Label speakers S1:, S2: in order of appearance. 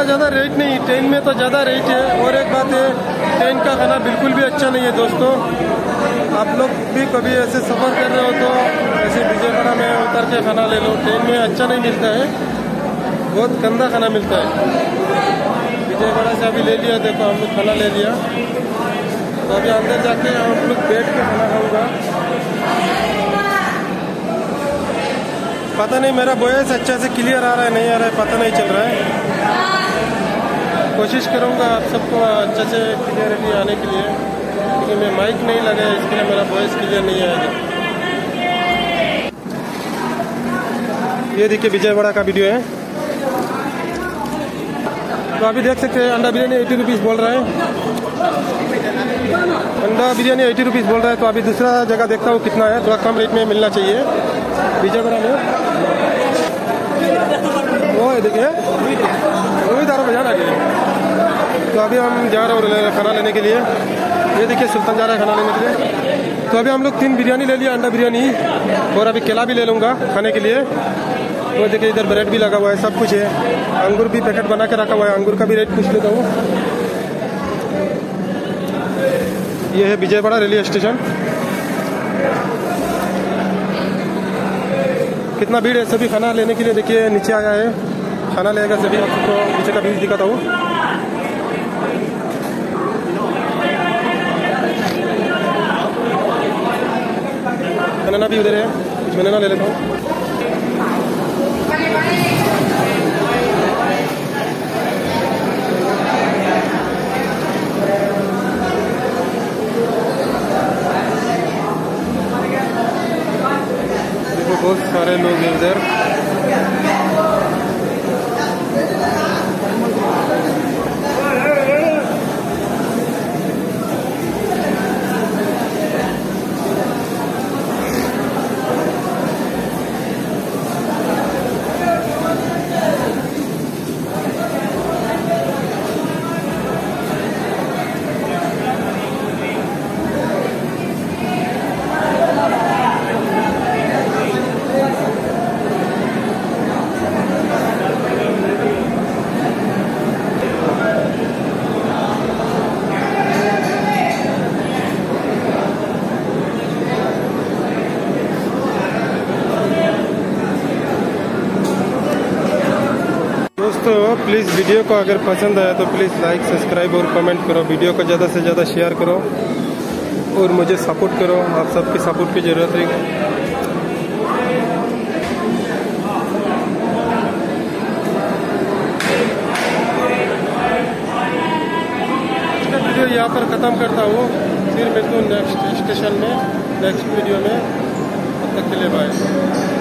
S1: उतना ज़्यादा रेट नहीं ट्रेन में तो ज़्यादा रेट है। और एक बात है ट्रेन का खाना बिल्कुल भी अच्छा नहीं है दोस्तों। आप लोग भी कभी ऐसे सफ़र कर रहे हो तो ऐसे विजयवाड़ा में उतर के खाना ले लो। ट्रेन में अच्छा नहीं मिलता है। बहुत गंदा खाना मिलता है। विजयवाड़ा से अभी ले लिया, देखो हम लोग खाना ले लिया। तो अभी अंदर जाके हम लोग बैठ के खाना खाऊँगा। पता नहीं, मेरा वॉयस अच्छा से क्लियर आ रहा है, नहीं आ रहा है, पता नहीं चल रहा है। कोशिश करूँगा आप सबको अच्छे से क्लियरिटी आने के लिए, क्योंकि मैं माइक नहीं लगा इसके लिए मेरा वॉइस क्लियर नहीं आएगा ये देखिए विजयवाड़ा का वीडियो है। तो अभी देख सकते हैं, अंडा बिरयानी एटी रुपीज़ बोल रहा है। अंडा बिरयानी एटी रुपीज़ बोल रहा है तो अभी दूसरा जगह देखता हूँ कितना है, थोड़ा कम रेट में मिलना चाहिए। विजयवाड़ा में। वो देखिए। वही दारो बाज़ार आ गए तो अभी हम जा रहे हैं खाना लेने के लिए। ये देखिए, सुल्तान जा रहा है खाना लेने के लिए। तो अभी हम लोग तीन बिरयानी ले लिया, अंडा बिरयानी, और अभी केला भी ले लूँगा खाने के लिए। तो देखिए, इधर ब्रेड भी लगा हुआ है, सब कुछ है। अंगूर भी पैकेट बना के रखा हुआ है, अंगूर का भी रेट पूछ लेता हूँ। ये है विजयवाड़ा रेलवे स्टेशन। कितना भीड़ है सभी खाना लेने के लिए? देखिए, नीचे आया है। खाना लेगा सभी, आपको नीचे का भीड़ दिखाता हूँ। बनाना भी उधर है। कुछ बनाना ले लेता हूँ। बहुत सारे लोग हैं उधर दोस्तों प्लीज़ वीडियो को अगर पसंद आया तो प्लीज़ लाइक सब्सक्राइब और कमेंट करो। वीडियो को ज़्यादा से ज़्यादा शेयर करो और मुझे सपोर्ट करो। आप सबकी सपोर्ट की ज़रूरत है। वीडियो यहाँ पर ख़त्म करता हूँ। फिर मिलता हूँ नेक्स्ट स्टेशन में नेक्स्ट वीडियो में। तब तक के लिए बाय